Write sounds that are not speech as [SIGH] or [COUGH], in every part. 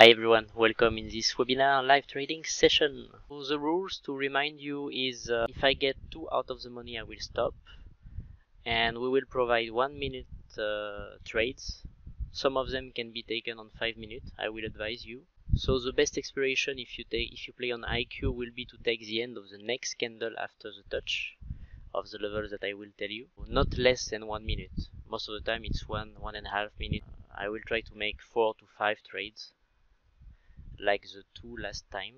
Hi everyone, welcome in this webinar live trading session. So the rules to remind you is uh, if I get 2 out of the money I will stop and we will provide 1 minute uh, trades. Some of them can be taken on 5 minutes, I will advise you. So the best expiration if you take if you play on IQ will be to take the end of the next candle after the touch of the level that I will tell you. Not less than 1 minute. Most of the time it's one, one and a half minute. I will try to make 4 to 5 trades like the two last time.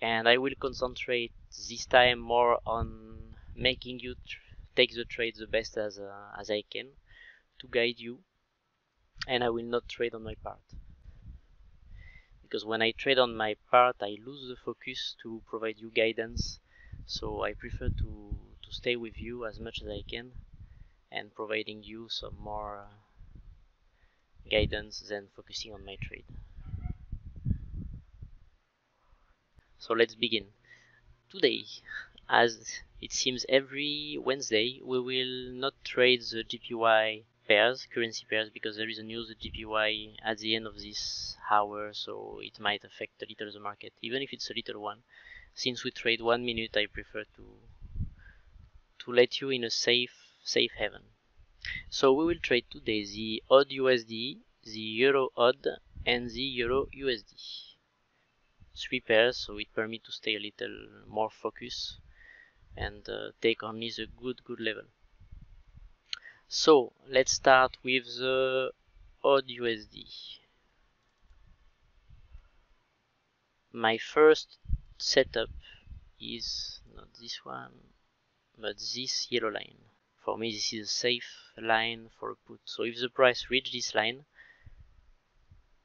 And I will concentrate this time more on making you take the trade the best as, uh, as I can to guide you. And I will not trade on my part. Because when I trade on my part I lose the focus to provide you guidance. So I prefer to, to stay with you as much as I can and providing you some more uh, guidance than focusing on my trade. So let's begin. Today, as it seems every Wednesday, we will not trade the JPY pairs, currency pairs, because there is a news JPY at the end of this hour, so it might affect a little the market, even if it's a little one. Since we trade one minute, I prefer to to let you in a safe safe haven. So we will trade today the AUD USD, the Euro AUD, and the Euro USD three pairs so it permit to stay a little more focused and uh, take only the good good level. So let's start with the AUD USD my first setup is not this one but this yellow line. For me this is a safe line for a put. So if the price reach this line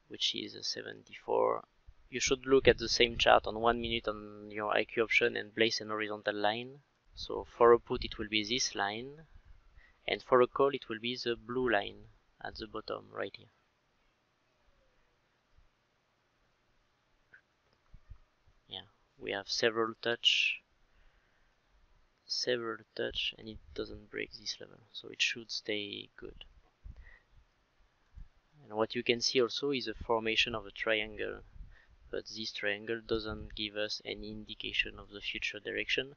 which is a 74 you should look at the same chart on one minute on your IQ option and place an horizontal line. So for a put it will be this line and for a call it will be the blue line at the bottom right here. Yeah, we have several touch several touch and it doesn't break this level so it should stay good and what you can see also is a formation of a triangle but this triangle doesn't give us any indication of the future direction.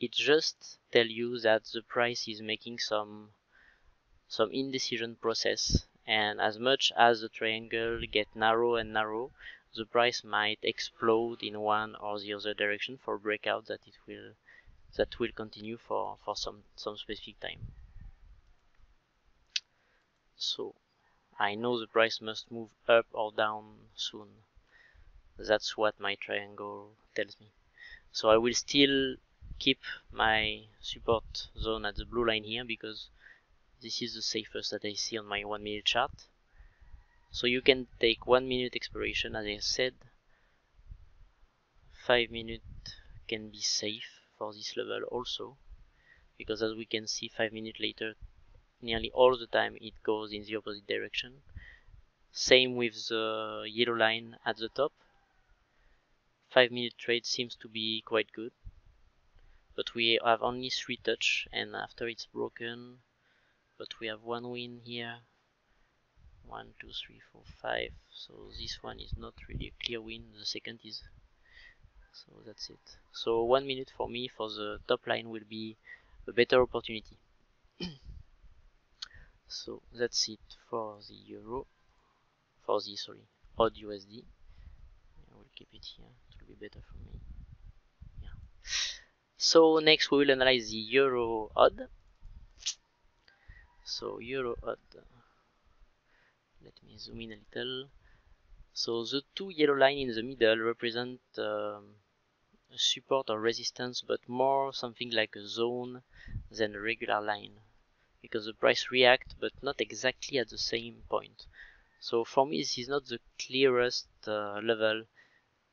It just tells you that the price is making some some indecision process. And as much as the triangle get narrow and narrow the price might explode in one or the other direction for breakout that it will that will continue for for some some specific time. So I know the price must move up or down soon that's what my triangle tells me. So I will still keep my support zone at the blue line here because this is the safest that I see on my one minute chart. So you can take one minute expiration as I said. Five minute can be safe for this level also because as we can see five minutes later nearly all the time it goes in the opposite direction. Same with the yellow line at the top 5 minute trade seems to be quite good. But we have only 3 touch and after it's broken but we have one win here. One two three four five. So this one is not really a clear win. The second is so that's it. So one minute for me for the top line will be a better opportunity. [CLEARS THROAT] So that's it for the euro. For the sorry AUD USD I will keep it here be better for me. Yeah. So next we will analyze the euro AUD. So euro AUD let me zoom in a little. So the two yellow line in the middle represent um, support or resistance but more something like a zone than a regular line because the price react but not exactly at the same point. So for me this is not the clearest uh, level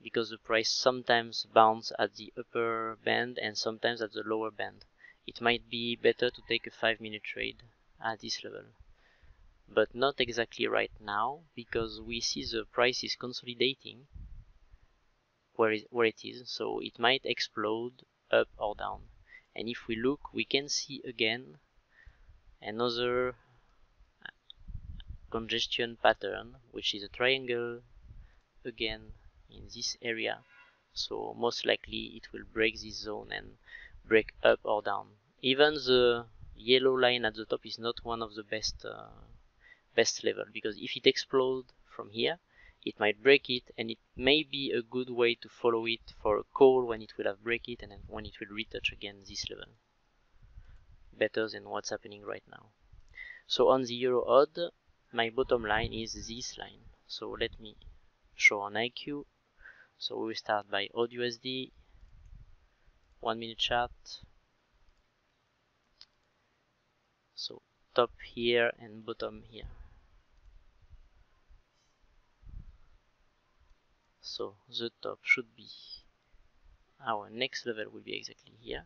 because the price sometimes bounce at the upper band and sometimes at the lower band. It might be better to take a 5 minute trade at this level. But not exactly right now because we see the price is consolidating where it, where it is so it might explode up or down and if we look we can see again another congestion pattern which is a triangle again in this area. So most likely it will break this zone and break up or down. Even the yellow line at the top is not one of the best uh, best level because if it explodes from here it might break it and it may be a good way to follow it for a call when it will have break it and then when it will retouch again this level. Better than what's happening right now. So on the euro AUD my bottom line is this line. So let me show on IQ so we start by USD one minute chart so top here and bottom here. So the top should be our next level will be exactly here.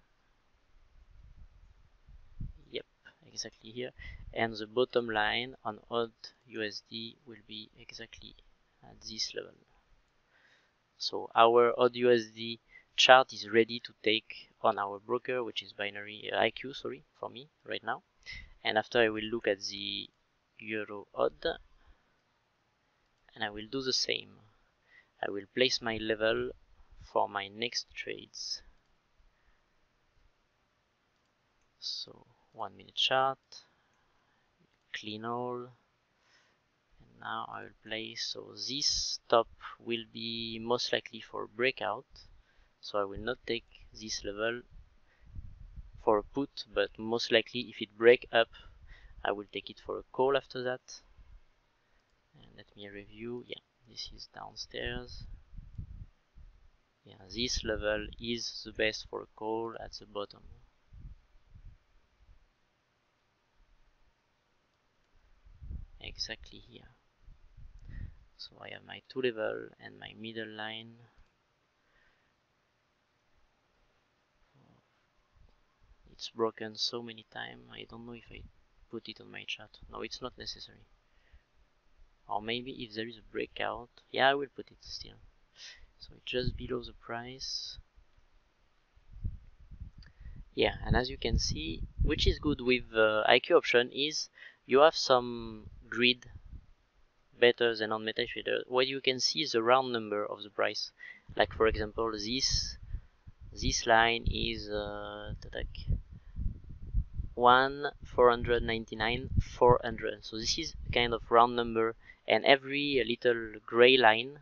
Yep exactly here. And the bottom line on AUD USD will be exactly at this level so our USD chart is ready to take on our broker which is binary uh, IQ sorry for me right now. And after I will look at the euro AUD and I will do the same. I will place my level for my next trades. So one minute chart clean all now I will play. So this top will be most likely for breakout. So I will not take this level for a put but most likely if it break up I will take it for a call after that. And let me review. Yeah this is downstairs. Yeah this level is the best for a call at the bottom. Exactly here so I have my two level and my middle line. It's broken so many times I don't know if I put it on my chart no it's not necessary. Or maybe if there is a breakout yeah I will put it still. So it's just below the price. Yeah and as you can see which is good with uh, IQ option is you have some grid better than on MetaTrader where you can see is the round number of the price. Like for example this this line is uh, 1 499 400 so this is kind of round number and every little gray line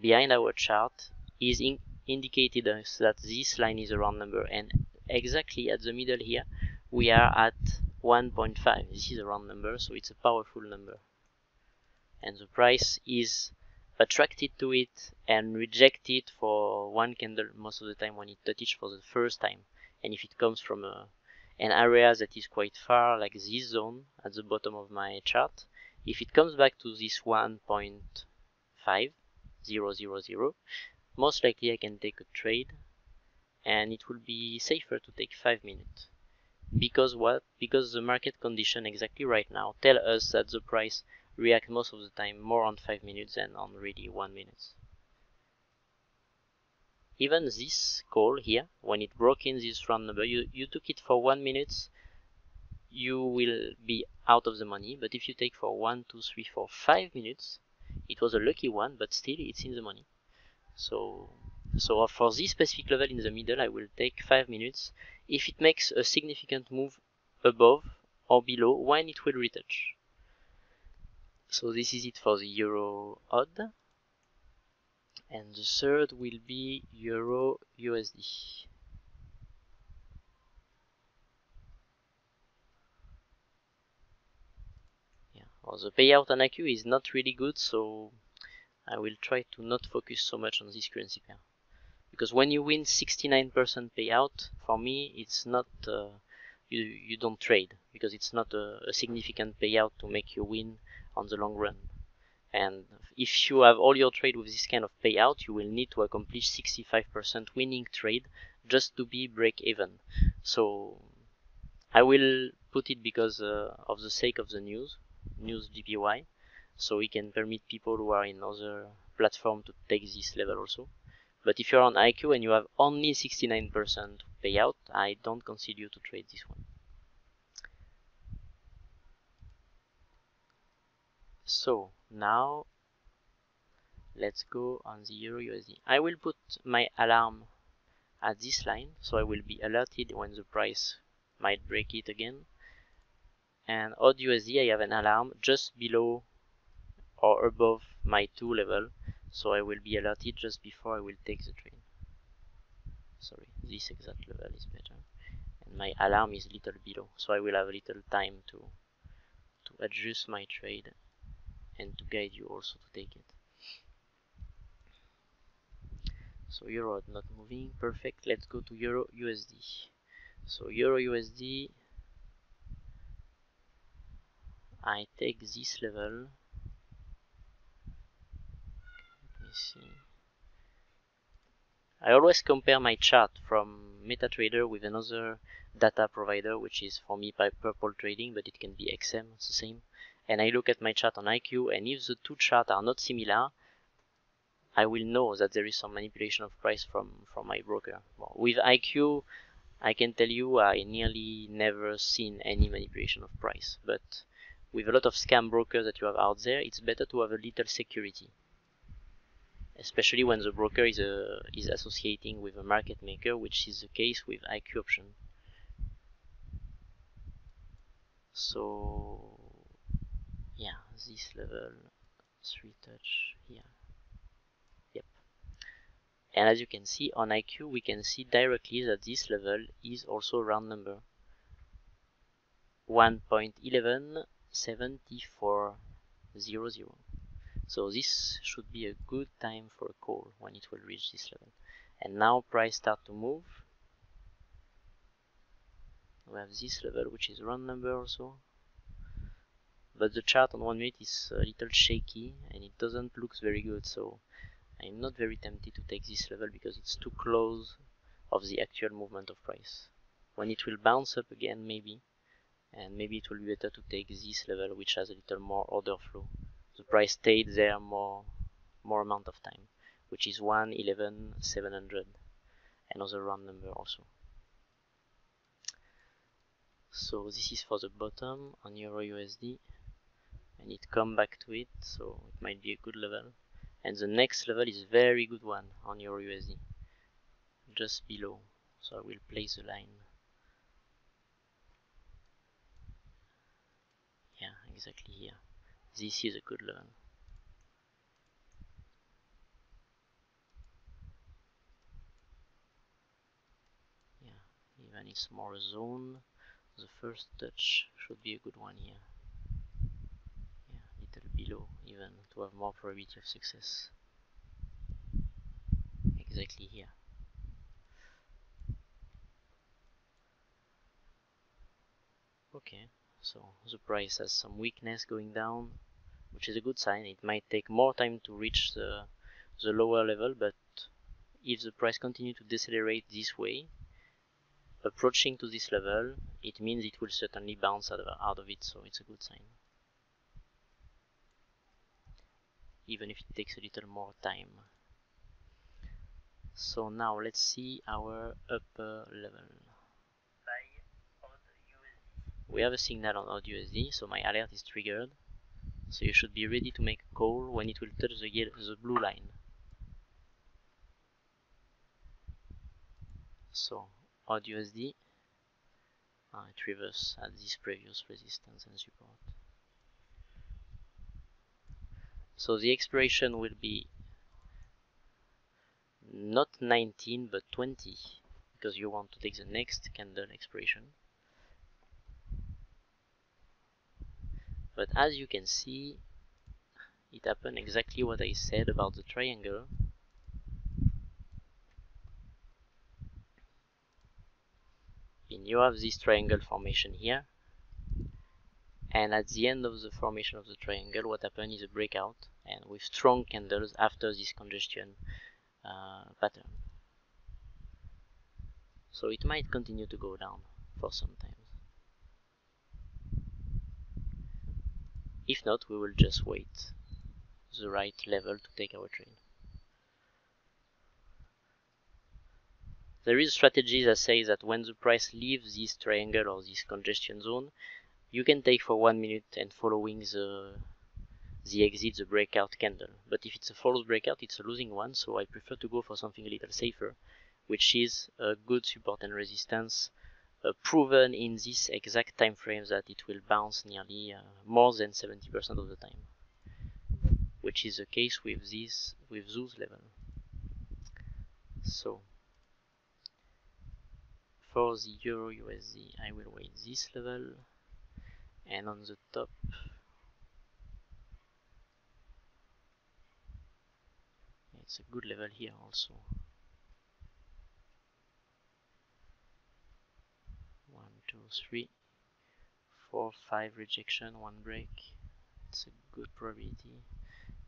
behind our chart is in indicated us that this line is a round number. And exactly at the middle here we are at 1.5 this is a round number so it's a powerful number and the price is attracted to it and rejected for one candle most of the time when it touches for the first time. And if it comes from a, an area that is quite far like this zone at the bottom of my chart if it comes back to this 1.5000 most likely I can take a trade and it will be safer to take 5 minutes. Because what because the market condition exactly right now tell us that the price react most of the time more on 5 minutes than on really 1 minute. Even this call here when it broke in this round number you, you took it for 1 minute you will be out of the money but if you take for one two three four five minutes it was a lucky one but still it's in the money. So so for this specific level in the middle I will take five minutes. If it makes a significant move above or below when it will retouch so this is it for the euro AUD. And the third will be euro USD well, the payout on IQ is not really good so I will try to not focus so much on this currency pair. Because when you win 69% payout for me it's not uh, you, you don't trade because it's not a, a significant payout to make you win on the long run. And if you have all your trade with this kind of payout you will need to accomplish 65% winning trade just to be break even. So I will put it because uh, of the sake of the news news JPY so we can permit people who are in other platform to take this level also. But if you're on IQ and you have only 69% payout I don't consider you to trade this one so now let's go on the euro USD I will put my alarm at this line so I will be alerted when the price might break it again. And AUD USD I have an alarm just below or above my 2 level so I will be alerted just before I will take the trade sorry this exact level is better. And my alarm is little below so I will have a little time to to adjust my trade and to guide you also to take it. So euro not moving. Perfect. Let's go to euro USD so euro USD I take this level. Let me see. I always compare my chart from MetaTrader with another data provider which is for me by Purple Trading but it can be XM it's the same and I look at my chart on IQ and if the two charts are not similar I will know that there is some manipulation of price from from my broker. Well, with IQ, I can tell you I nearly never seen any manipulation of price, but with a lot of scam brokers that you have out there, it's better to have a little security, especially when the broker is a, uh, is associating with a market maker, which is the case with IQ option. So this level three touch here. Yep. And as you can see on IQ we can see directly that this level is also a round number. 1.117400 so this should be a good time for a call when it will reach this level. And now price start to move. We have this level which is round number also but the chart on one minute is a little shaky and it doesn't look very good so I'm not very tempted to take this level because it's too close of the actual movement of price. When it will bounce up again, maybe, and maybe it will be better to take this level which has a little more order flow. The price stayed there more, more amount of time, which is 111,700, another round number also. So this is for the bottom on Euro USD, and it come back to it, so it might be a good level. And the next level is very good one on your USD just below. So I will place the line. Yeah exactly here. This is a good level. Yeah even it's more zone. The first touch should be a good one here below even to have more probability of success. Exactly here. Okay so the price has some weakness going down which is a good sign. It might take more time to reach the the lower level but if the price continue to decelerate this way approaching to this level it means it will certainly bounce out of, out of it so it's a good sign even if it takes a little more time. So now let's see our upper level. We have a signal on AUD USD so my alert is triggered. So you should be ready to make a call when it will touch the, the blue line. So AUD USD uh, it reverses at this previous resistance and support so the expiration will be not 19 but 20 because you want to take the next candle expiration. But as you can see it happened exactly what I said about the triangle. And you have this triangle formation here. And at the end of the formation of the triangle what happened is a breakout and with strong candles after this congestion uh, pattern. So it might continue to go down for some time. If not we will just wait the right level to take our trade there is a strategy that says that when the price leaves this triangle or this congestion zone you can take for one minute and following the the exit, the breakout candle. But if it's a false breakout, it's a losing one, so I prefer to go for something a little safer, which is a good support and resistance uh, proven in this exact time frame that it will bounce nearly uh, more than 70% of the time which is the case with this with those level so for the euro USD I will wait this level and on the top it's a good level here also. One two three four five rejection one break. It's a good probability.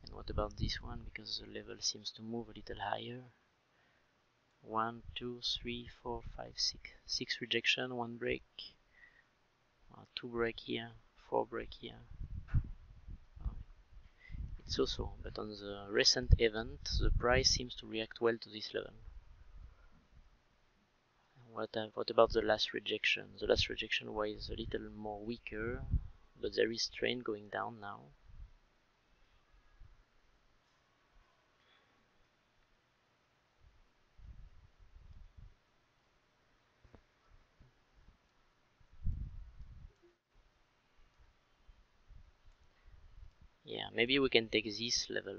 And what about this one? Because the level seems to move a little higher. One two three four five six six rejection one break. Uh, two break here four break here it's also but on the recent event the price seems to react well to this level. What, uh, what about the last rejection? The last rejection was a little more weaker but there is trend going down now yeah maybe we can take this level.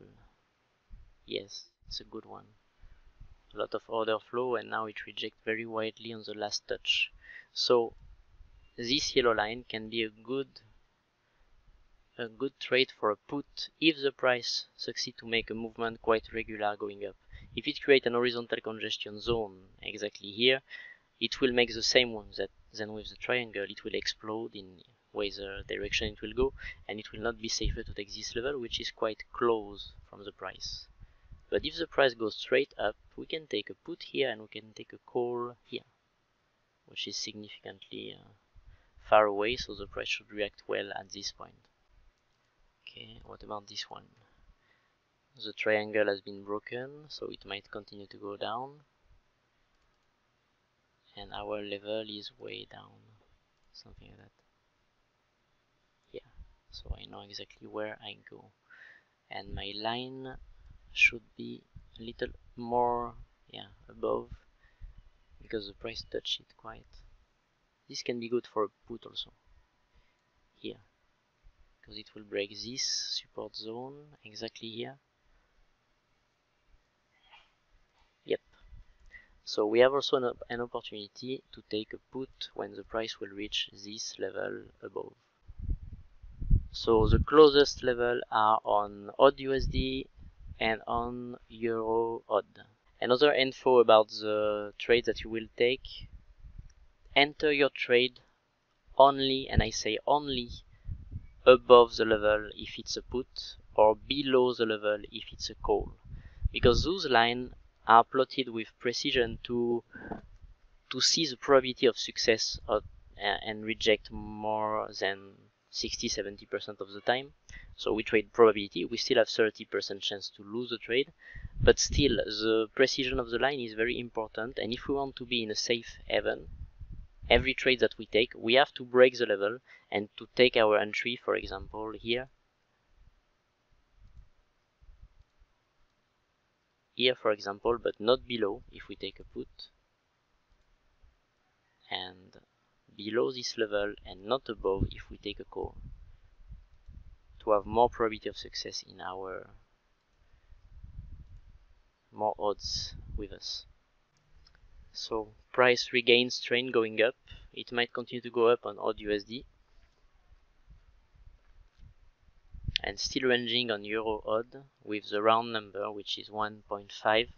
Yes it's a good one. A lot of order flow and now it rejects very widely on the last touch. So this yellow line can be a good a good trade for a put if the price succeed to make a movement quite regular going up. If it create an horizontal congestion zone exactly here it will make the same one that then with the triangle. It will explode in whether direction it will go and it will not be safer to take this level which is quite close from the price. But if the price goes straight up we can take a put here and we can take a call here which is significantly uh, far away so the price should react well at this point. Okay what about this one? The triangle has been broken so it might continue to go down. And our level is way down. Something like that so I know exactly where I go. And my line should be a little more yeah above because the price touched it quite. This can be good for a put also. Here. Because it will break this support zone exactly here. Yep. So we have also an, an opportunity to take a put when the price will reach this level above so the closest level are on AUD USD and on Euro AUD. Another info about the trade that you will take. Enter your trade only, and I say only, above the level if it's a put or below the level if it's a call. Because those lines are plotted with precision to to see the probability of success of, uh, and reject more than 60-70% of the time. So we trade probability. We still have 30% chance to lose the trade, but still the precision of the line is very important. And if we want to be in a safe haven, every trade that we take, we have to break the level and to take our entry, for example, here. Here, for example, but not below if we take a put. And below this level and not above if we take a call to have more probability of success in our more odds with us. So price regains trend going up. It might continue to go up on AUD USD and still ranging on euro AUD with the round number which is 1.5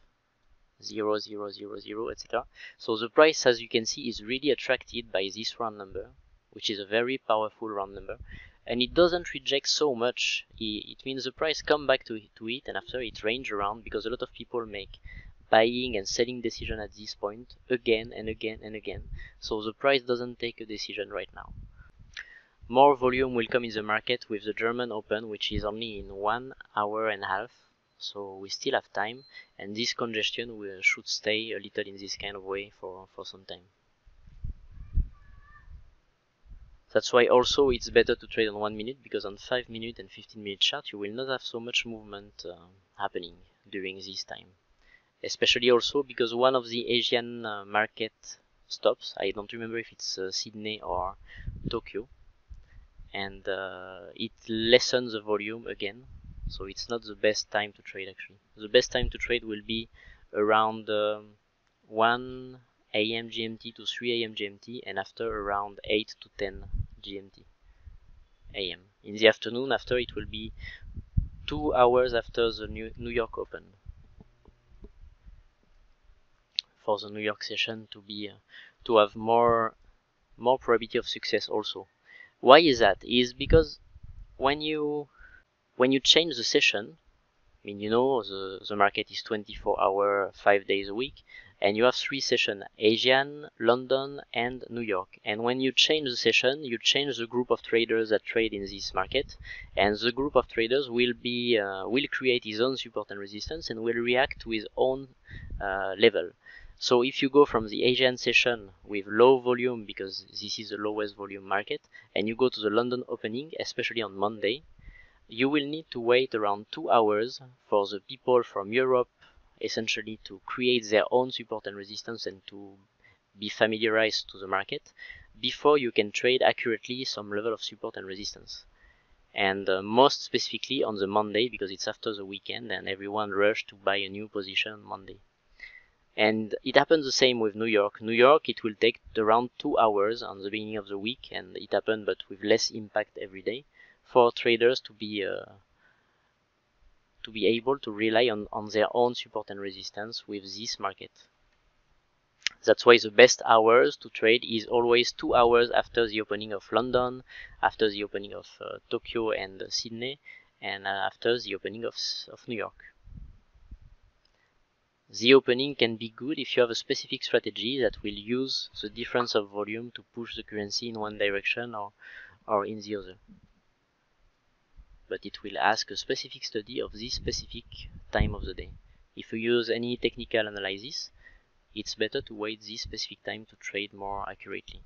0, 0, 0, 0, etc. So the price, as you can see, is really attracted by this round number, which is a very powerful round number. And it doesn't reject so much. It means the price come back to, it and after it range around because a lot of people make buying and selling decision at this point again and again and again. So the price doesn't take a decision right now. More volume will come in the market with the German Open, which is only in one hour and a half so we still have time and this congestion will, should stay a little in this kind of way for, for some time. That's why also it's better to trade on 1 minute because on 5 minute and 15 minute chart you will not have so much movement uh, happening during this time. Especially also because one of the Asian uh, market stops, I don't remember if it's uh, Sydney or Tokyo, and uh, it lessens the volume again, so it's not the best time to trade actually. The best time to trade will be around um, 1 a.m. GMT to 3 a.m. GMT and after around 8 to 10 GMT AM. In the afternoon, after it will be two hours after the New York Open for the New York session to be uh, to have more more probability of success also. Why is that? Is because when you when you change the session, I mean you know the the market is 24 hour, five days a week and you have three sessions Asian, London, and New York. And when you change the session, you change the group of traders that trade in this market, and the group of traders will be uh, will create his own support and resistance and will react to his own uh, level. So if you go from the Asian session with low volume because this is the lowest volume market, and you go to the London opening, especially on Monday, you will need to wait around two hours for the people from Europe, essentially to create their own support and resistance and to be familiarized to the market before you can trade accurately some level of support and resistance. And uh, most specifically on the Monday because it's after the weekend and everyone rushed to buy a new position on Monday. And it happens the same with New York. New York, it will take around two hours on the beginning of the week, and it happened, but with less impact every day, for traders to be uh, to be able to rely on, on their own support and resistance with this market. That's why the best hours to trade is always two hours after the opening of London, after the opening of uh, Tokyo and uh, Sydney, and uh, after the opening of, of New York. The opening can be good if you have a specific strategy that will use the difference of volume to push the currency in one direction or, or in the other but it will ask a specific study of this specific time of the day. If you use any technical analysis, it's better to wait this specific time to trade more accurately.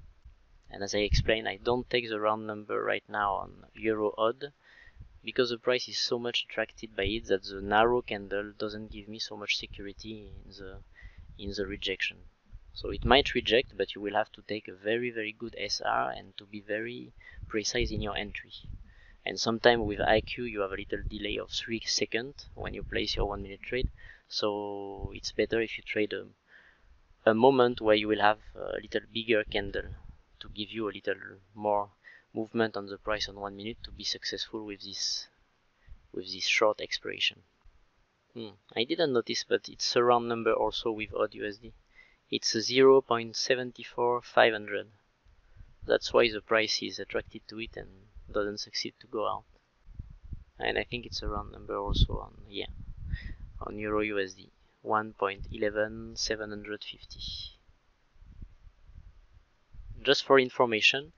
And as I explained, I don't take the round number right now on euro AUD because the price is so much attracted by it that the narrow candle doesn't give me so much security in the in the rejection. So it might reject, but you will have to take a very very good SR and to be very precise in your entry and sometimes with IQ you have a little delay of 3 seconds when you place your 1 minute trade. So it's better if you trade a, a moment where you will have a little bigger candle to give you a little more movement on the price on 1 minute to be successful with this with this short expiration. Hmm. I didn't notice but it's a round number also with AUD USD it's 0.74500 that's why the price is attracted to it and doesn't succeed to go out. And I think it's a round number also on yeah on Euro USD 1.11750 just for information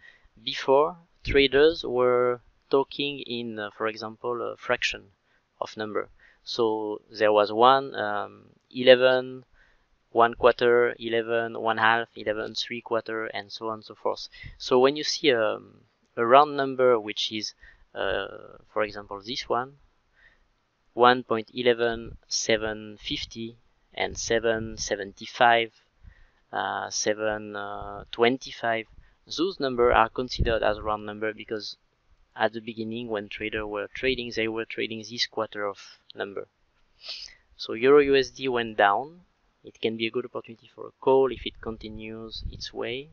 before traders were talking in uh, for example a fraction of number. So there was one um, 11 one quarter 11 one half 11 three quarter and so on and so forth. So when you see um, a round number which is uh, for example this one 1.11750 and 775 uh, 725 those numbers are considered as round number because at the beginning when traders were trading they were trading this quarter of number. So euro usd went down. It can be a good opportunity for a call. If it continues its way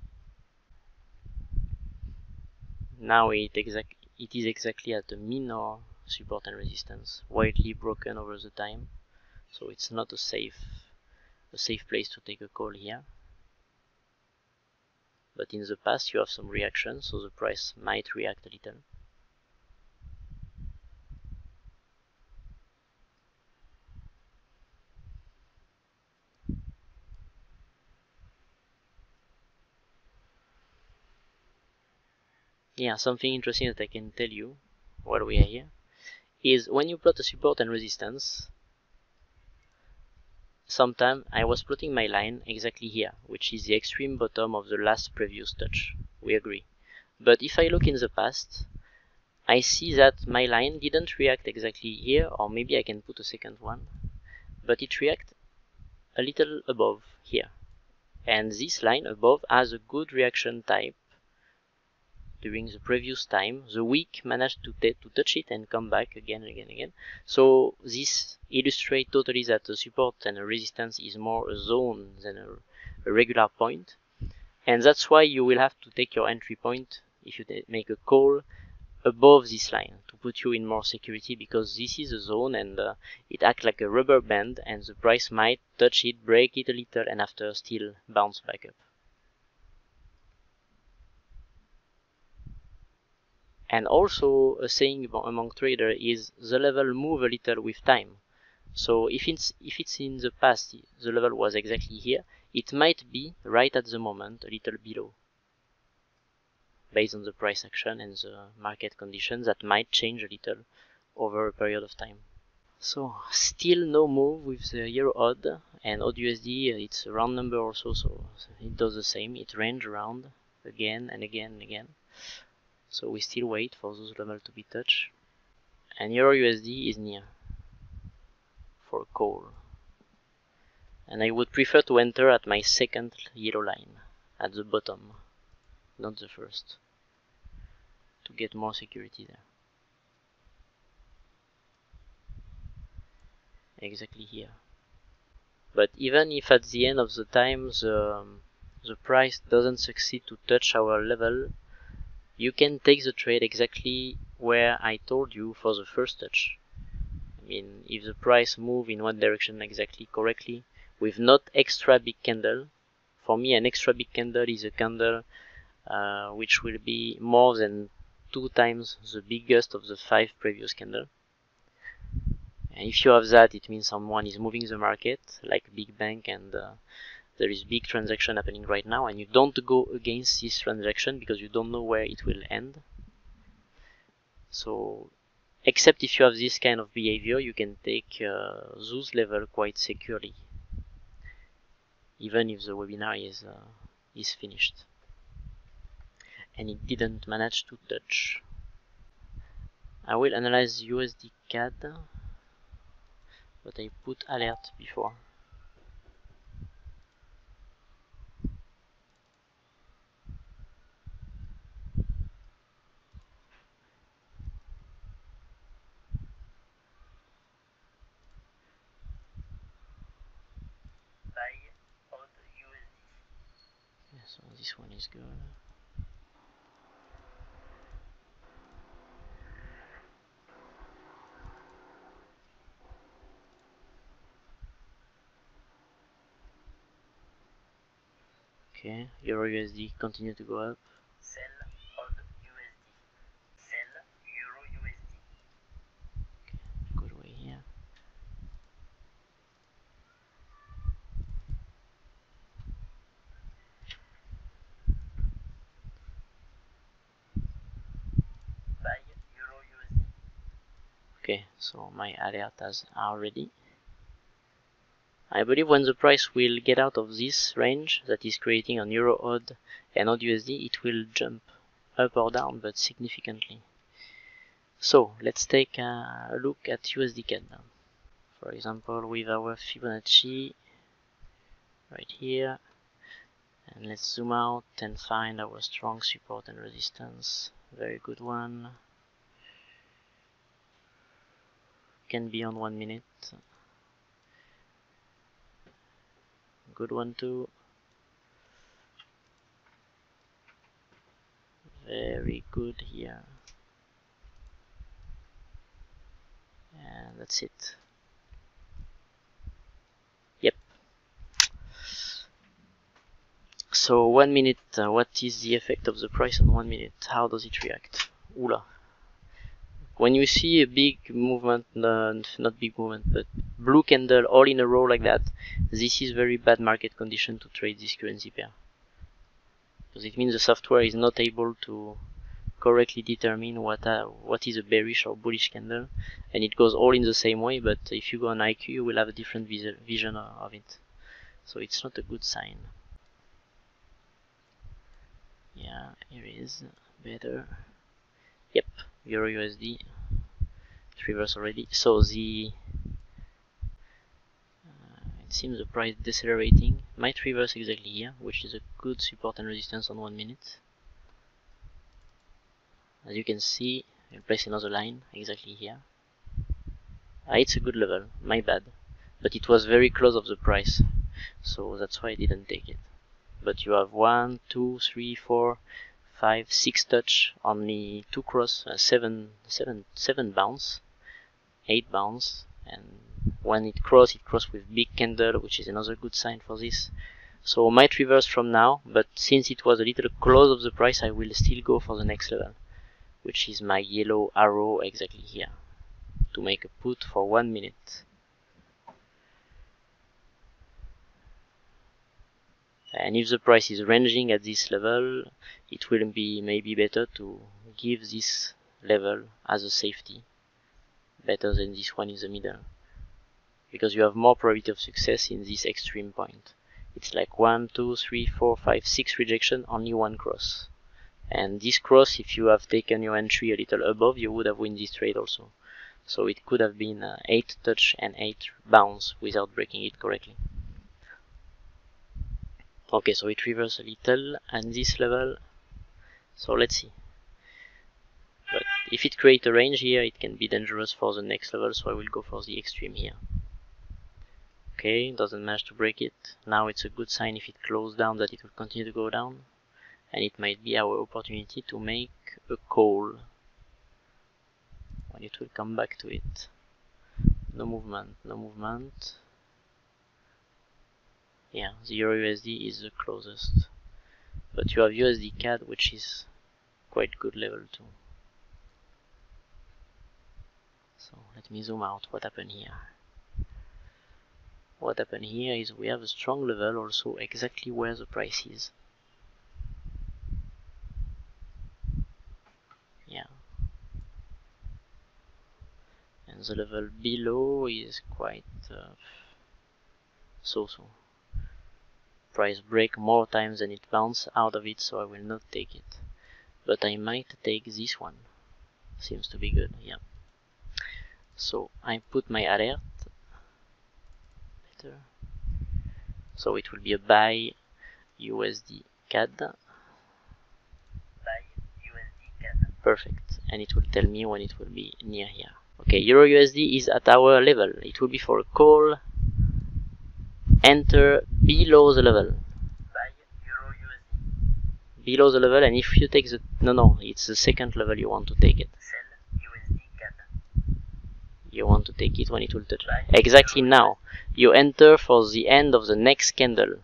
now it, it is exactly at the minor support and resistance, widely broken over the time. So it's not a safe, a safe place to take a call here. But in the past you have some reaction, so the price might react a little. Yeah something interesting that I can tell you while we are here is when you plot a support and resistance sometime I was plotting my line exactly here which is the extreme bottom of the last previous touch. We agree. But if I look in the past I see that my line didn't react exactly here or maybe I can put a second one but it react a little above here. And this line above has a good reaction type during the previous time the weak managed to, to touch it and come back again and again and again. So this illustrates totally that the support and the resistance is more a zone than a, a regular point. And that's why you will have to take your entry point if you make a call above this line to put you in more security because this is a zone and uh, it acts like a rubber band and the price might touch it break it a little and after still bounce back up and also a saying among traders is the level move a little with time. So if it's if it's in the past the level was exactly here it might be right at the moment a little below. Based on the price action and the market conditions that might change a little over a period of time. So still no move with the euro AUD and AUD USD uh, it's a round number also so it does the same. It range around again and again and again so we still wait for those levels to be touched. And euro USD is near for call and I would prefer to enter at my second yellow line at the bottom not the first to get more security there. Exactly here. But even if at the end of the time the, um, the price doesn't succeed to touch our level you can take the trade exactly where I told you for the first touch. I mean, if the price move in one direction exactly correctly, with not extra big candle, for me an extra big candle is a candle uh, which will be more than two times the biggest of the five previous candle. And if you have that, it means someone is moving the market, like big bank and uh, there is big transaction happening right now and you don't go against this transaction because you don't know where it will end. So except if you have this kind of behavior you can take uh, those level quite securely. Even if the webinar is uh, is finished. And it didn't manage to touch. I will analyze USD CAD but I put alert before so this one is good. Okay euro USD continue to go up sell AUD USD sell euro USD good way here buy euro USD okay so my alert has already. I believe when the price will get out of this range that is creating an euro AUD and AUD USD it will jump up or down but significantly. So let's take a look at USD CAD now. For example with our Fibonacci right here. And let's zoom out and find our strong support and resistance. Very good one can be on one minute. Good one too. Very good here. And that's it. Yep. So one minute uh, what is the effect of the price on one minute? How does it react? Oula when you see a big movement, uh, not big movement, but blue candle all in a row like that, this is very bad market condition to trade this currency pair. Because it means the software is not able to correctly determine what uh, what is a bearish or bullish candle, and it goes all in the same way. But if you go on IQ, you will have a different vis vision of it. So it's not a good sign. Yeah, here is better yep euro usd it reversed already. So the uh, it seems the price decelerating. Might reverse exactly here which is a good support and resistance on one minute. As you can see I'll place another line exactly here. Ah, it's a good level. My bad. But it was very close of the price. So that's why I didn't take it. But you have one two three four five six touch only two cross uh, seven seven seven bounce eight bounce and when it cross it cross with big candle which is another good sign for this. So might reverse from now but since it was a little close of the price I will still go for the next level which is my yellow arrow exactly here to make a put for one minute and if the price is ranging at this level it will be maybe better to give this level as a safety better than this one in the middle. Because you have more probability of success in this extreme point. It's like one two three four five six rejection only one cross. And this cross if you have taken your entry a little above you would have win this trade also. So it could have been uh, 8 touch and 8 bounce without breaking it correctly okay so it reverses a little and this level. So let's see. But if it creates a range here it can be dangerous for the next level so I will go for the extreme here. Okay doesn't manage to break it. Now it's a good sign if it closes down that it will continue to go down. And it might be our opportunity to make a call. When it will come back to it. No movement no movement yeah the euro USD is the closest. But you have USD CAD which is quite good level too. So let me zoom out what happened here. What happened here is we have a strong level also exactly where the price is. Yeah. And the level below is quite uh, so-so price break more times than it bounce out of it so I will not take it. But I might take this one. Seems to be good yeah. So I put my alert better. So it will be a buy USD CAD. Buy USD CAD. perfect. And it will tell me when it will be near here. Okay Euro USD is at our level. It will be for a call enter below the level. Buy Euro USD. below the level and if you take the no no it's the second level you want to take it. Sell USD CAD. you want to take it when it will touch. Exactly now. You enter for the end of the next candle.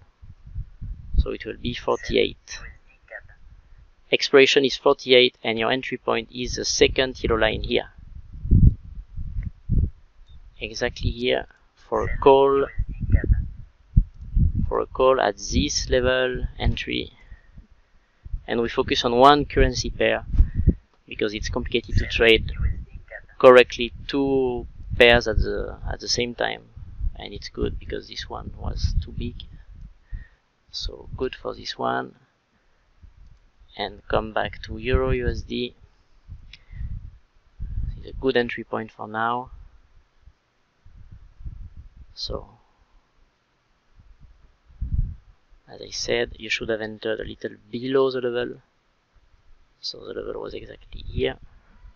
So it will be 48 expiration is 48 and your entry point is the second yellow line here. Exactly here for a call. For a call at this level entry. And we focus on one currency pair because it's complicated to trade correctly two pairs at the at the same time. And it's good because this one was too big. So good for this one. And come back to euro usd it's a good entry point for now. So as I said you should have entered a little below the level. So the level was exactly here.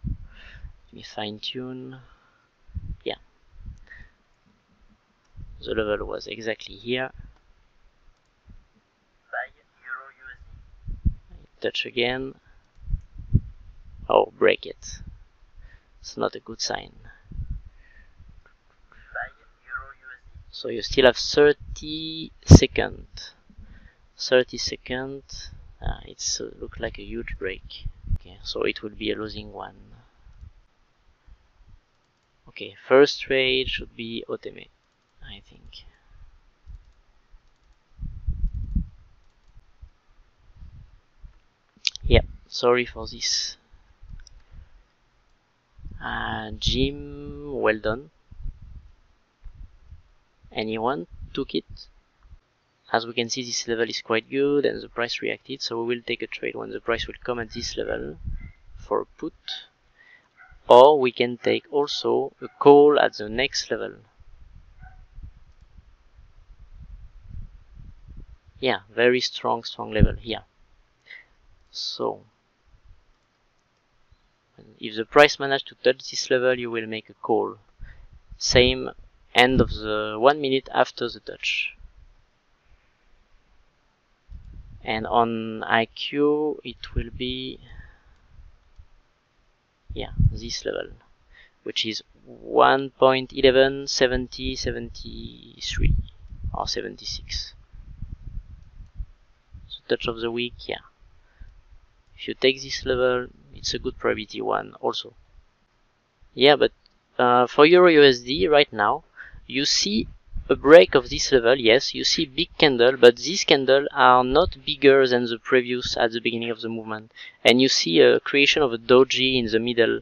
Let me fine tune yeah. The level was exactly here. Touch again. Oh break it. It's not a good sign. So you still have 30 second 30 second uh, it's uh, look like a huge break. Okay so it will be a losing one. Okay first trade should be OTM i think. Yeah sorry for this. Uh, jim well done. Anyone took it as we can see this level is quite good and the price reacted so we will take a trade when the price will come at this level for a put. Or we can take also a call at the next level. Yeah very strong strong level here. So if the price manage to touch this level you will make a call. Same end of the one minute after the touch and on IQ it will be yeah this level which is 1.11 70 73 or 76 so touch of the week yeah. If you take this level it's a good probability one also. Yeah but uh, for euro usd right now you see a break of this level yes you see big candle but these candles are not bigger than the previous at the beginning of the movement. And you see a creation of a doji in the middle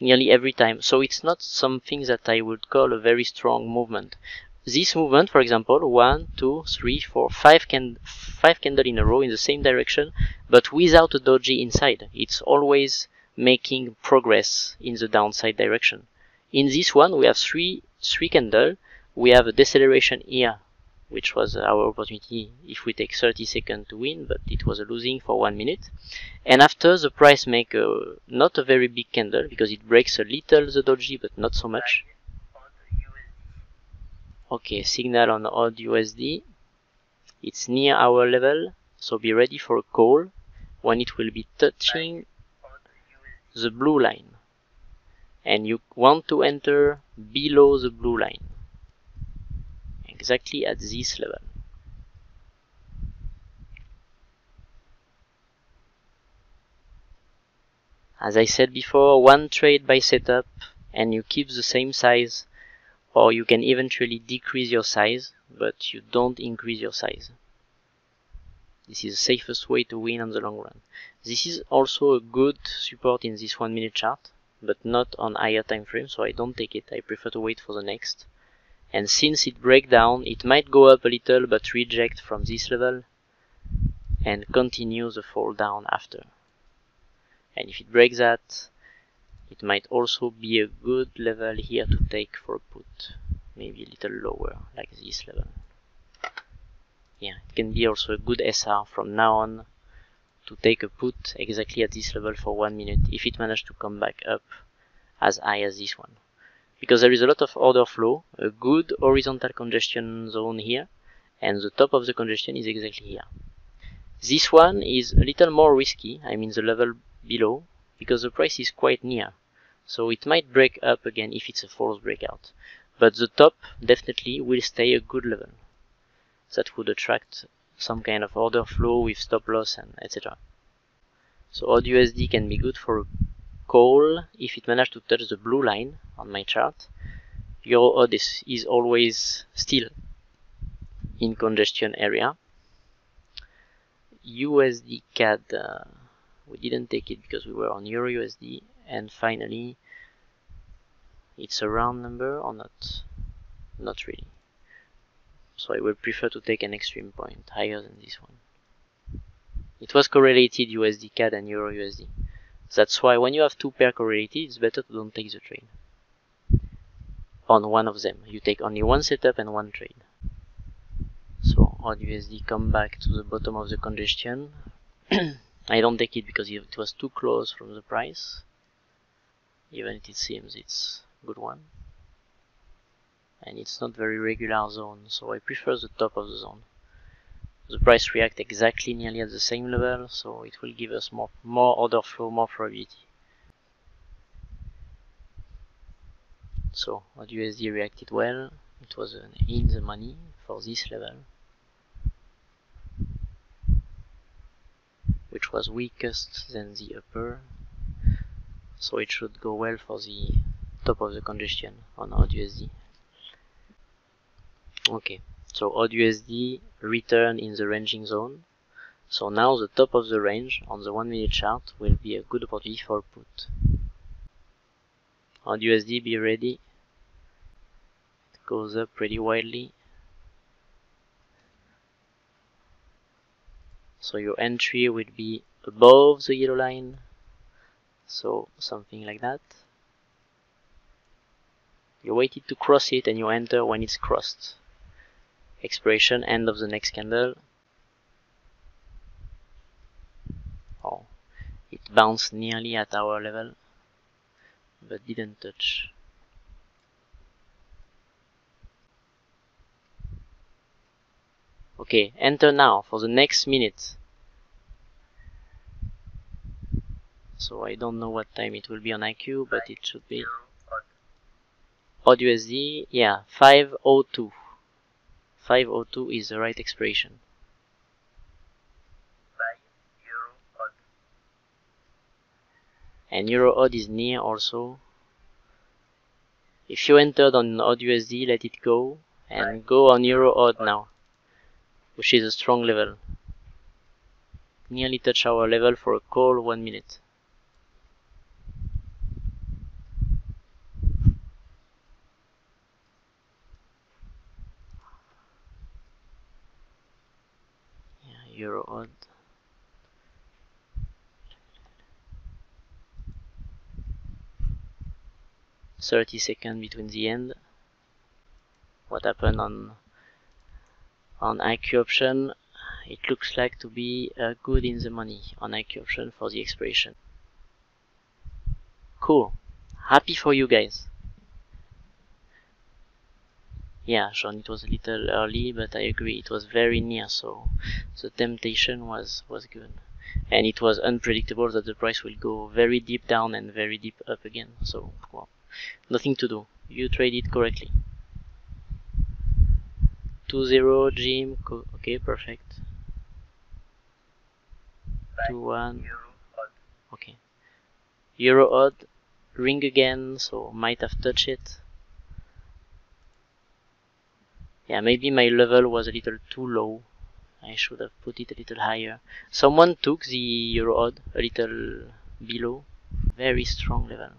nearly every time. So it's not something that i would call a very strong movement. This movement for example one two three four five can five candle in a row in the same direction but without a doji inside. It's always making progress in the downside direction. In this one we have three three candle we have a deceleration here which was our opportunity if we take 30 seconds to win but it was a losing for one minute. And after the price make a, not a very big candle because it breaks a little the doji but not so much. Okay signal on AUD USD it's near our level so be ready for a call when it will be touching the blue line. And you want to enter below the blue line exactly at this level. As I said before, one trade by setup and you keep the same size or you can eventually decrease your size but you don't increase your size. This is the safest way to win on the long run. This is also a good support in this one minute chart but not on higher time frame so I don't take it. I prefer to wait for the next and since it break down it might go up a little but reject from this level and continue the fall down after. And if it breaks that it might also be a good level here to take for a put maybe a little lower like this level. Yeah it can be also a good SR from now on to take a put exactly at this level for one minute if it managed to come back up as high as this one because there is a lot of order flow, a good horizontal congestion zone here, and the top of the congestion is exactly here. This one is a little more risky, I mean the level below, because the price is quite near. So it might break up again if it's a false breakout. But the top definitely will stay a good level. That would attract some kind of order flow with stop loss and etc. So AUD USD can be good for call if it managed to touch the blue line on my chart your odd is, is always still in congestion area. USD CAD uh, we didn't take it because we were on Euro USD and finally it's a round number or not? Not really. So I would prefer to take an extreme point higher than this one. It was correlated USD CAD and Euro USD that's why when you have two pair correlated, it's better to don't take the train. on one of them. You take only one setup and one trade. So AUD USD come back to the bottom of the congestion. [CLEARS THROAT] I don't take it because it was too close from the price. Even if it seems it's good one. And it's not very regular zone, so I prefer the top of the zone the price react exactly nearly at the same level so it will give us more more order flow more probability. So what USD reacted well it was in the money for this level which was weakest than the upper. So it should go well for the top of the congestion on AUD USD okay so AUDUSD return in the ranging zone. So now the top of the range on the one minute chart will be a good opportunity for put. AUD USD be ready. It goes up pretty widely. so your entry will be above the yellow line so something like that you waited to cross it and you enter when it's crossed expiration end of the next candle. Oh it bounced nearly at our level but didn't touch. Okay enter now for the next minute. So I don't know what time it will be on IQ but it should be. AUD USD yeah 502 502 is the right expression. Euro AUD. and Euro AUD is near also if you entered on AUD USD let it go and go on Euro AUD now which is a strong level nearly touch our level for a call one minute odd Thirty second between the end. What happened on on IQ option? It looks like to be uh, good in the money on IQ option for the expiration. Cool. Happy for you guys. Yeah, Sean, it was a little early, but I agree, it was very near, so the temptation was, was good. And it was unpredictable that the price will go very deep down and very deep up again, so, well, nothing to do. You trade it correctly. 2-0, Jim, co- okay, perfect. 2-1, Euro AUD. okay. Euro AUD, ring again, so might have touched it. Yeah, maybe my level was a little too low. I should have put it a little higher. Someone took the Euro AUD a little below. Very strong level.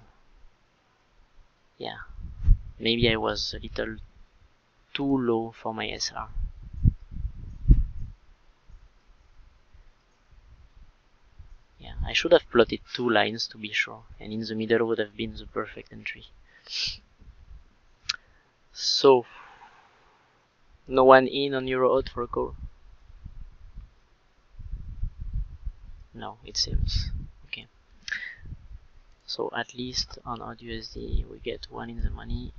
Yeah, maybe I was a little too low for my SR. Yeah, I should have plotted two lines to be sure, and in the middle would have been the perfect entry. So, no one in on Euro AUD for a call? No, it seems. Okay. So at least on AUD USD we get one in the money.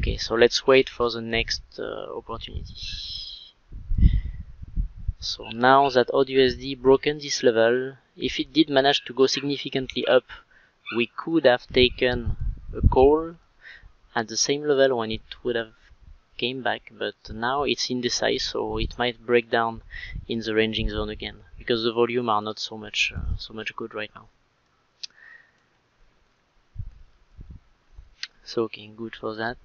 Okay, so let's wait for the next uh, opportunity. So now that AUD USD broken this level, if it did manage to go significantly up, we could have taken a call at the same level when it would have came back, but now it's indecisive, so it might break down in the ranging zone again because the volume are not so much uh, so much good right now. So okay, good for that.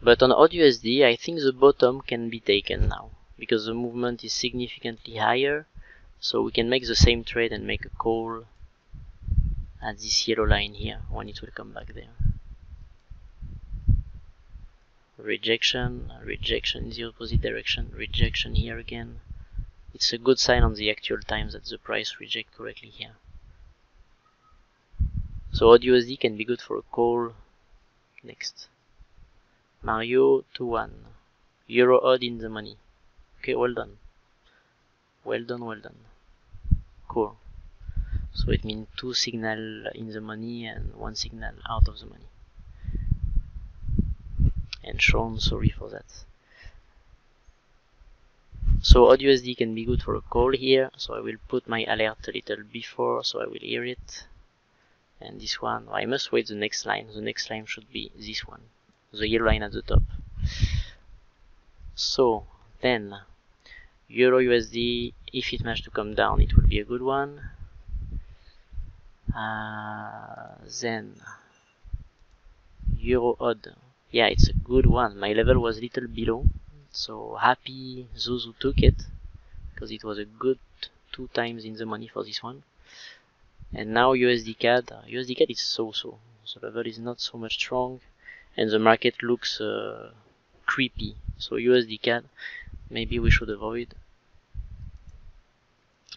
But on USD, I think the bottom can be taken now because the movement is significantly higher, so we can make the same trade and make a call at this yellow line here when it will come back there. Rejection, rejection in the opposite direction, rejection here again. It's a good sign on the actual time that the price reject correctly here. So USD can be good for a call next. Mario 2-1. Euro AUD in the money. Okay, well done. Well done, well done. Cool. So it means two signal in the money and one signal out of the money. And Sean, sorry for that. So USD can be good for a call here. So I will put my alert a little before so I will hear it. And this one, I must wait the next line. The next line should be this one. The yellow line at the top. So then Euro USD, if it managed to come down, it will be a good one. Uh, then Euro AUD, yeah, it's a good one. My level was a little below, so happy those who took it because it was a good two times in the money for this one. And now USD CAD, USD CAD is so-so. The level is not so much strong, and the market looks uh, 3p. So USD CAD, maybe we should avoid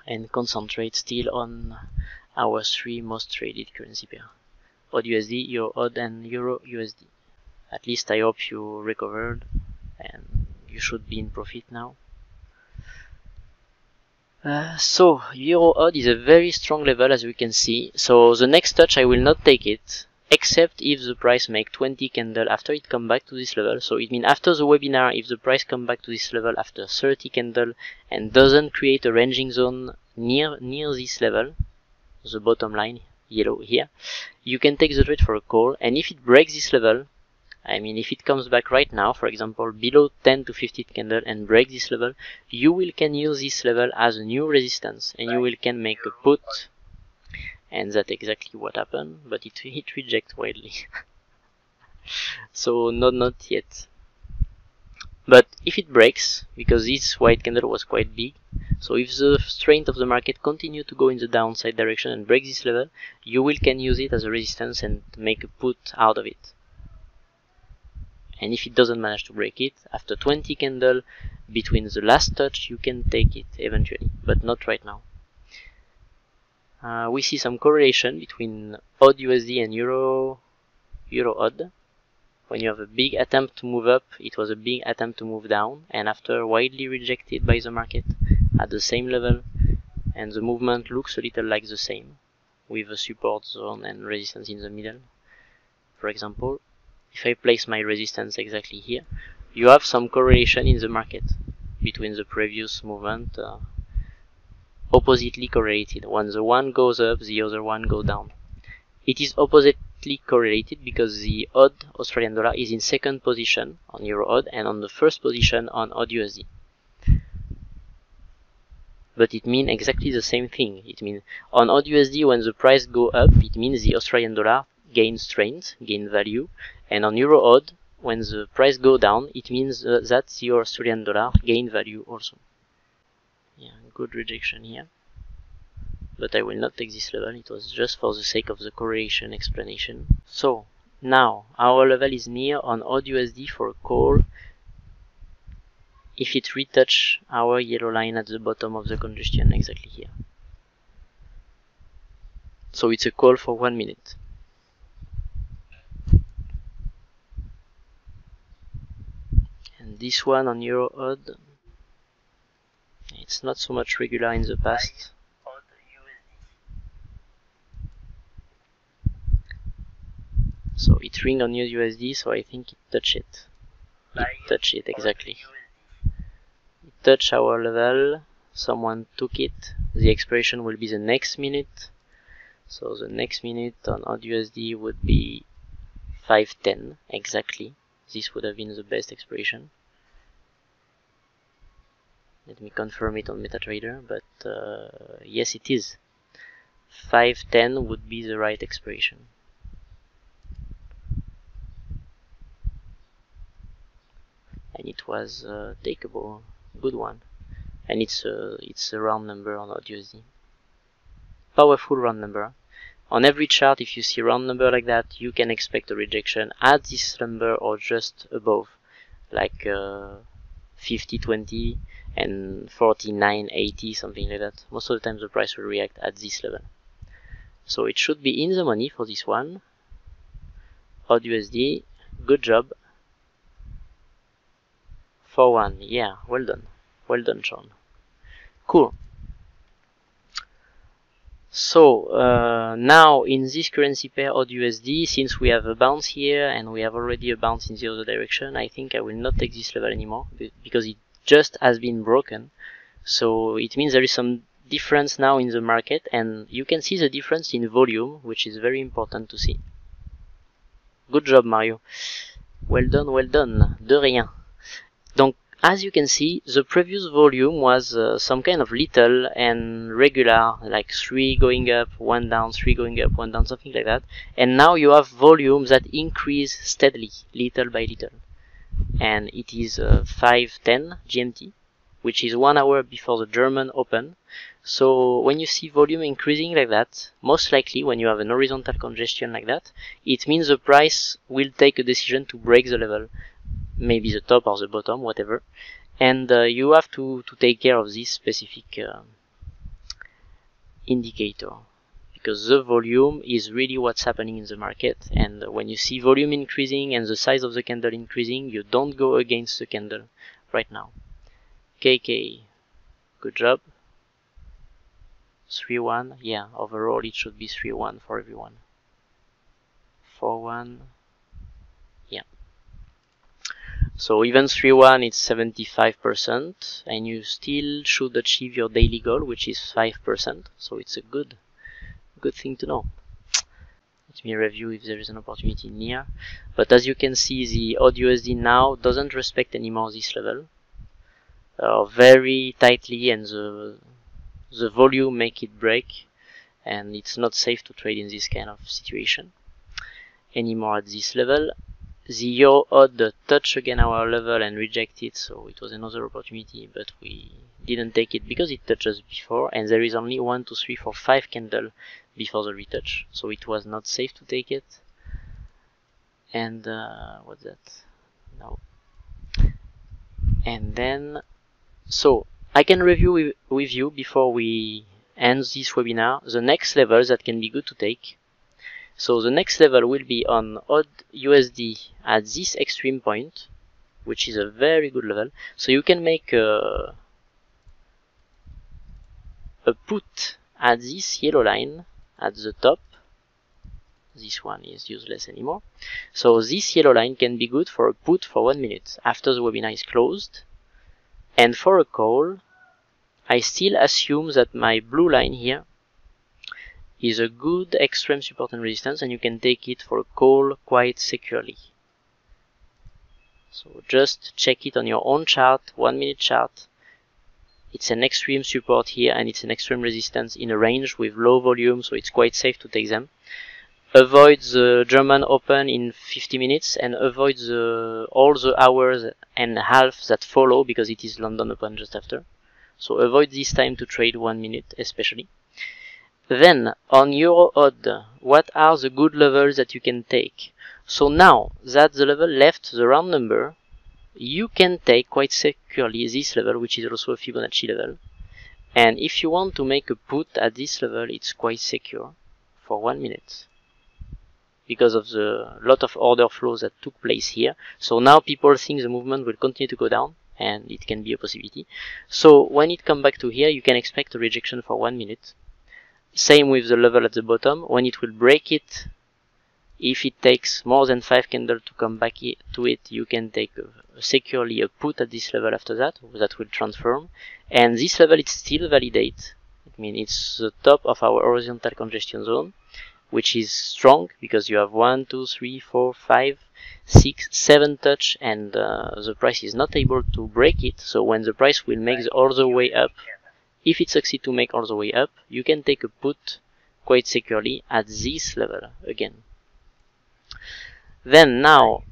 and concentrate still on our three most traded currency pair. AUD USD, Euro AUD and Euro USD. At least I hope you recovered and you should be in profit now. Uh, so Euro AUD is a very strong level as we can see. So the next touch I will not take it except if the price make 20 candle after it come back to this level. So it means after the webinar if the price come back to this level after 30 candle and doesn't create a ranging zone near near this level, the bottom line yellow here, you can take the trade for a call and if it breaks this level I mean, if it comes back right now, for example, below 10 to 15 candle and break this level, you will can use this level as a new resistance and you will can make a put and that's exactly what happened, but it, it reject widely. [LAUGHS] so not, not yet. But if it breaks, because this white candle was quite big, so if the strength of the market continue to go in the downside direction and break this level, you will can use it as a resistance and make a put out of it. And if it doesn't manage to break it after 20 candle between the last touch you can take it eventually but not right now. Uh, we see some correlation between AUD USD and euro euro AUD when you have a big attempt to move up it was a big attempt to move down and after widely rejected by the market at the same level and the movement looks a little like the same with a support zone and resistance in the middle for example if I place my resistance exactly here, you have some correlation in the market between the previous movement uh, oppositely correlated. When the one goes up, the other one goes down. It is oppositely correlated because the AUD Australian dollar is in second position on Euro AUD and on the first position on AUD USD. But it means exactly the same thing. It means on AUD USD when the price go up, it means the Australian dollar gain strength, gain value, and on euro AUD, when the price go down, it means uh, that your Australian dollar gain value also. Yeah, good rejection here. But I will not take this level, it was just for the sake of the correlation explanation. So, now, our level is near on AUD USD for a call if it retouch our yellow line at the bottom of the congestion exactly here. So it's a call for one minute. And this one on Euro AUD it's not so much regular in the past so it ring on USD so I think it touch it. It touch it exactly. it touch our level. Someone took it. The expiration will be the next minute. So the next minute on AUD USD would be 510 exactly. This would have been the best expiration. Let me confirm it on MetaTrader, but uh, yes it is. 510 would be the right expiration. And it was uh, takeable, good one. And it's a, it's a round number on USD. Powerful round number. On every chart, if you see round number like that, you can expect a rejection at this number or just above, like uh, 50, 20, and 49, 80, something like that most of the time the price will react at this level so it should be in the money for this one AUD USD good job for one yeah well done well done John. cool so uh, now in this currency pair AUD USD since we have a bounce here and we have already a bounce in the other direction I think I will not take this level anymore because it just has been broken. So it means there is some difference now in the market and you can see the difference in volume, which is very important to see. Good job, Mario. Well done, well done. De rien. Donc, as you can see, the previous volume was uh, some kind of little and regular, like 3 going up, 1 down, 3 going up, 1 down, something like that. And now you have volumes that increase steadily, little by little and it is uh, 5.10 GMT, which is one hour before the German Open. So when you see volume increasing like that, most likely when you have an horizontal congestion like that, it means the price will take a decision to break the level. Maybe the top or the bottom, whatever. And uh, you have to, to take care of this specific uh, indicator because the volume is really what's happening in the market. And when you see volume increasing and the size of the candle increasing, you don't go against the candle right now. KK, good job. 3-1, yeah, overall it should be 3-1 for everyone. 4-1, yeah. So even 3-1 it's 75% and you still should achieve your daily goal which is 5%. So it's a good good thing to know. Let me review if there is an opportunity near. But as you can see the AUD USD now doesn't respect anymore this level. Uh, very tightly and the the volume make it break and it's not safe to trade in this kind of situation anymore at this level the euro AUD touch again our level and reject it so it was another opportunity but we didn't take it because it touches before and there is only one two three four five candle before the retouch so it was not safe to take it. And uh, what's that? No. And then so I can review with, with you before we end this webinar the next levels that can be good to take so the next level will be on AUD USD at this extreme point which is a very good level. So you can make a, a put at this yellow line at the top. This one is useless anymore. So this yellow line can be good for a put for one minute after the webinar is closed. And for a call I still assume that my blue line here is a good extreme support and resistance and you can take it for a call quite securely so just check it on your own chart one minute chart it's an extreme support here and it's an extreme resistance in a range with low volume so it's quite safe to take them avoid the German Open in 50 minutes and avoid the, all the hours and half that follow because it is London Open just after. So avoid this time to trade one minute especially. Then on Euro AUD, what are the good levels that you can take? So now that the level left the round number, you can take quite securely this level, which is also a Fibonacci level. And if you want to make a put at this level, it's quite secure for one minute because of the lot of order flows that took place here. So now people think the movement will continue to go down and it can be a possibility. So when it come back to here, you can expect a rejection for one minute. Same with the level at the bottom. When it will break it, if it takes more than 5 candles to come back to it, you can take a, securely a put at this level after that, that will transform. And this level is still validate. I mean, it's the top of our horizontal congestion zone which is strong because you have one, two, three, four, five, six, seven touch, and uh, the price is not able to break it. So when the price will make all the way up, if it succeeds to make all the way up, you can take a put quite securely at this level again. Then now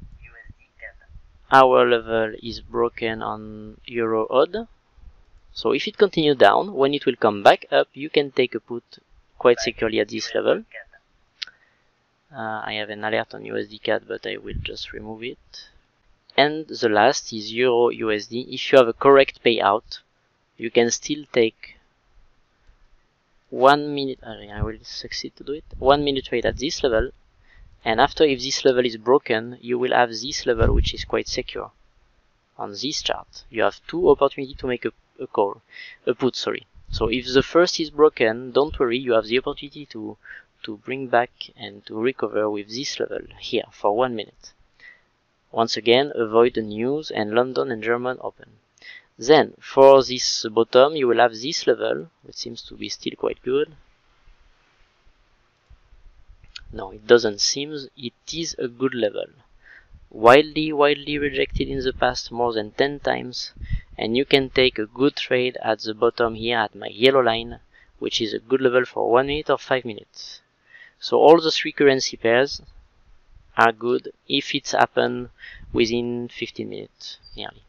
our level is broken on euro AUD. So if it continues down, when it will come back up, you can take a put quite securely at this level. Uh, I have an alert on USD CAD, but I will just remove it. And the last is Euro USD. If you have a correct payout, you can still take one minute. I will succeed to do it. One minute trade at this level, and after, if this level is broken, you will have this level, which is quite secure. On this chart, you have two opportunity to make a, a call, a put. Sorry. So if the first is broken, don't worry. You have the opportunity to to bring back and to recover with this level here for one minute. Once again, avoid the news and London and German open. Then, for this bottom, you will have this level, which seems to be still quite good. No, it doesn't seem it is a good level. Wildly, wildly rejected in the past more than 10 times, and you can take a good trade at the bottom here at my yellow line, which is a good level for 1 minute or 5 minutes. So all the three currency pairs are good if it's happened within 15 minutes nearly.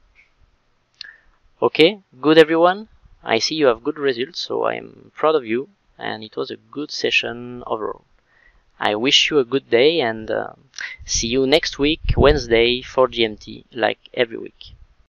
Okay, good everyone. I see you have good results, so I'm proud of you and it was a good session overall. I wish you a good day and uh, see you next week, Wednesday, for GMT, like every week.